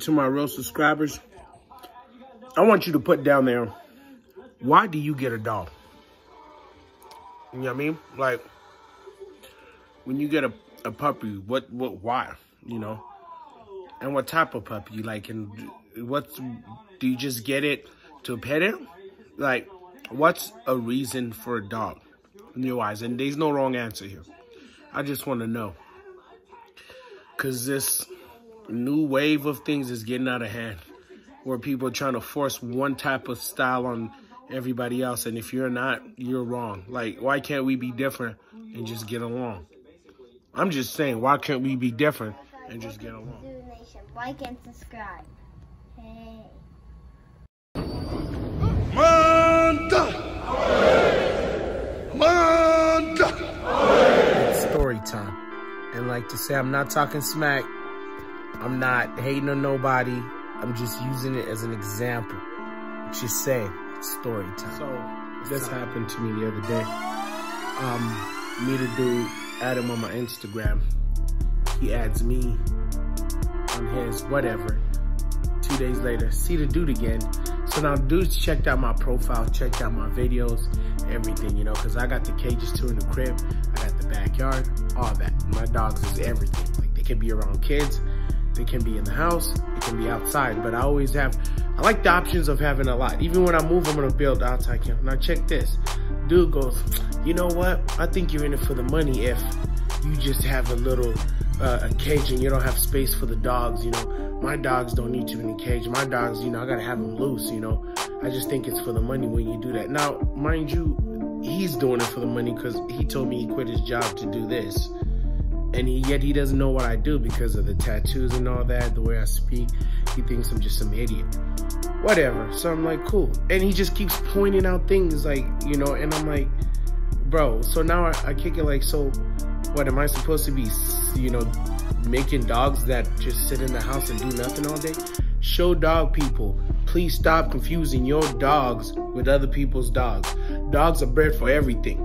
to my real subscribers, I want you to put down there, why do you get a dog? You know what I mean? Like, when you get a, a puppy, what, what, why, you know? And what type of puppy? Like, and what's, do you just get it to pet it? Like, what's a reason for a dog in your eyes? And there's no wrong answer here. I just want to know. Because this new wave of things is getting out of hand. Where people are trying to force one type of style on everybody else. And if you're not, you're wrong. Like, why can't we be different and just get along? I'm just saying, why can't we be different and just get along? Like and subscribe. Hey. Manda! Manda! It's story time. And like to say, I'm not talking smack. I'm not hating on nobody. I'm just using it as an example. Just saying, it's story time. So this happened to me the other day. Um, me the dude add him on my Instagram. He adds me on his whatever. Two days later, see the dude again. So now dudes checked out my profile, checked out my videos, everything, you know, because I got the cages too in the crib. I got the backyard, all that. My dogs is everything. Like they can be around kids, they can be in the house, it can be outside. But I always have, I like the options of having a lot. Even when I move, I'm gonna build outside camp. Now check this. Dude goes, you know what? I think you're in it for the money if you just have a little uh, a cage and you don't have space for the dogs, you know. My dogs don't need to be in a cage. My dogs, you know, I gotta have them loose, you know. I just think it's for the money when you do that. Now, mind you, he's doing it for the money because he told me he quit his job to do this. And yet he doesn't know what I do because of the tattoos and all that, the way I speak. He thinks I'm just some idiot. Whatever. So I'm like, cool. And he just keeps pointing out things like, you know, and I'm like, bro, so now I, I kick it like, so what, am I supposed to be, you know, making dogs that just sit in the house and do nothing all day? Show dog people, please stop confusing your dogs with other people's dogs. Dogs are bred for everything.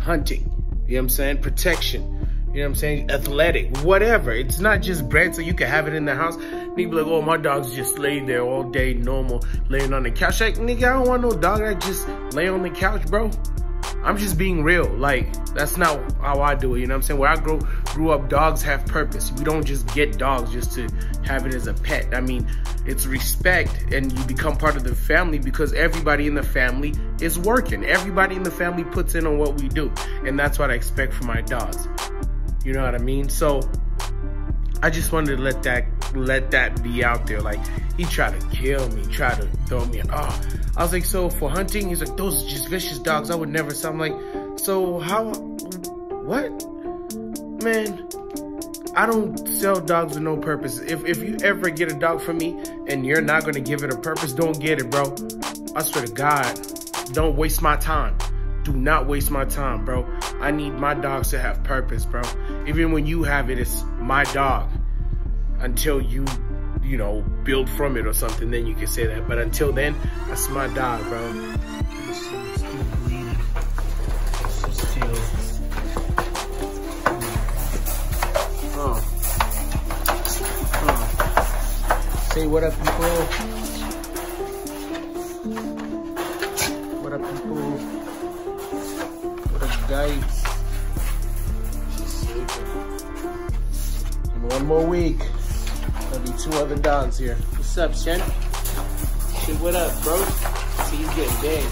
Hunting, you know what I'm saying? Protection, you know what I'm saying? Athletic, whatever. It's not just bred so you can have it in the house. People like, oh, my dog's just laying there all day, normal, laying on the couch. Like, nigga, I don't want no dog that just lay on the couch, bro. I'm just being real. Like, that's not how I do it. You know what I'm saying? Where I grew, grew up, dogs have purpose. We don't just get dogs just to have it as a pet. I mean, it's respect and you become part of the family because everybody in the family is working. Everybody in the family puts in on what we do. And that's what I expect from my dogs. You know what I mean? So I just wanted to let that let that be out there. Like he tried to kill me, tried to throw me. Oh, I was like, so for hunting, he's like, those are just vicious dogs. I would never. So I'm like, so how? What? Man, I don't sell dogs with no purpose. If if you ever get a dog from me and you're not gonna give it a purpose, don't get it, bro. I swear to God, don't waste my time. Do not waste my time, bro. I need my dogs to have purpose, bro. Even when you have it, it's my dog. Until you, you know, build from it or something, then you can say that. But until then, that's my dog, bro. Say what up, people. What up, people? What up, guys? One more week, there'll be two other dogs here. What's up, Shen? Shit, what up, bro? See, he's getting big.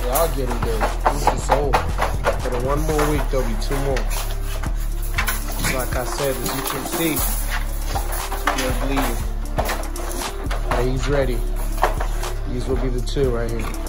They are getting big. This is old. But in one more week, there'll be two more. Like I said, as you can see, they're bleeding. He's ready. These will be the two right here.